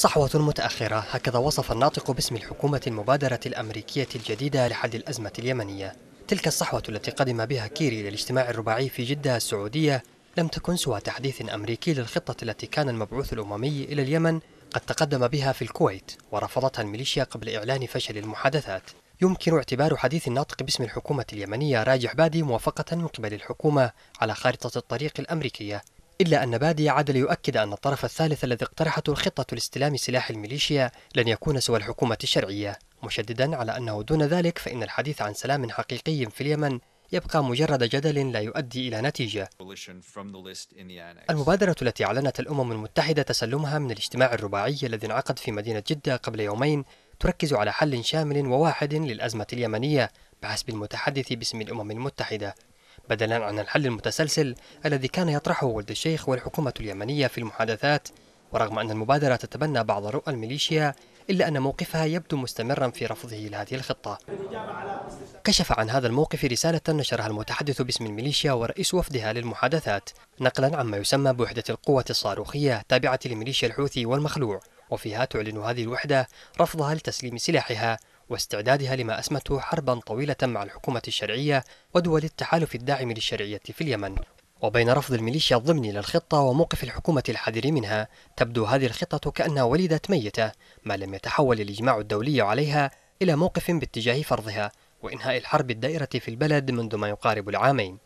صحوة متأخرة. هكذا وصف الناطق باسم الحكومة المبادرة الأمريكية الجديدة لحل الأزمة اليمنية. تلك الصحوة التي قدم بها كيري للاجتماع الرباعي في جدة السعودية لم تكن سوى تحديث أمريكي للخطة التي كان المبعوث الأممي إلى اليمن قد تقدم بها في الكويت ورفضتها الميليشيا قبل إعلان فشل المحادثات. يمكن اعتبار حديث الناطق باسم الحكومة اليمنية راجح بادي موافقة من قبل الحكومة على خارطة الطريق الأمريكية. إلا أن بادي عاد ليؤكد أن الطرف الثالث الذي اقترحته الخطة لاستلام سلاح الميليشيا لن يكون سوى الحكومة الشرعية مشددا على أنه دون ذلك فإن الحديث عن سلام حقيقي في اليمن يبقى مجرد جدل لا يؤدي إلى نتيجة. المبادرة التي أعلنت الأمم المتحدة تسلمها من الاجتماع الرباعي الذي انعقد في مدينة جدة قبل يومين تركز على حل شامل وواحد للأزمة اليمنية بحسب المتحدث باسم الأمم المتحدة. بدلا عن الحل المتسلسل الذي كان يطرحه ولد الشيخ والحكومة اليمنية في المحادثات. ورغم أن المبادرة تتبنى بعض رؤى الميليشيا إلا أن موقفها يبدو مستمرا في رفضه لهذه الخطة. كشف عن هذا الموقف رسالة نشرها المتحدث باسم الميليشيا ورئيس وفدها للمحادثات نقلا عما يسمى بوحدة القوة الصاروخية تابعة لميليشيا الحوثي والمخلوع. وفيها تعلن هذه الوحدة رفضها لتسليم سلاحها واستعدادها لما أسمته حربا طويلة مع الحكومة الشرعية ودول التحالف الداعم للشرعية في اليمن. وبين رفض الميليشيا الضمني للخطة وموقف الحكومة الحذر منها تبدو هذه الخطة كأنها ولدت ميتة ما لم يتحول الإجماع الدولي عليها إلى موقف باتجاه فرضها وإنهاء الحرب الدائرة في البلد منذ ما يقارب العامين.